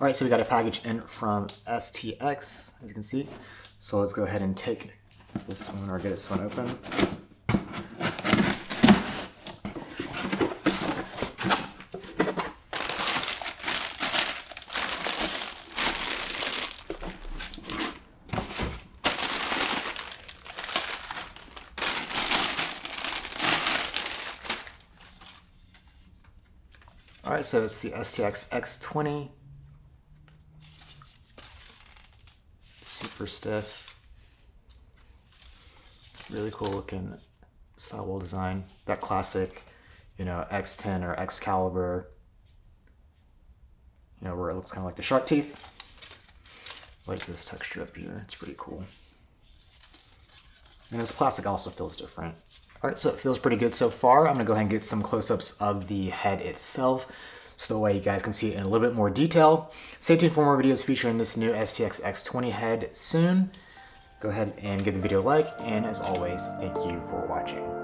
All right, so we got a package in from STX, as you can see. So let's go ahead and take this one or get this one open. All right, so it's the STX X20. Super stiff. Really cool looking sidewall design. That classic, you know, X10 or Excalibur. You know, where it looks kind of like the shark teeth. Like this texture up here. It's pretty cool. And this plastic also feels different. All right, so it feels pretty good so far. I'm gonna go ahead and get some close-ups of the head itself so the way you guys can see it in a little bit more detail. Stay tuned for more videos featuring this new STX X20 head soon. Go ahead and give the video a like, and as always, thank you for watching.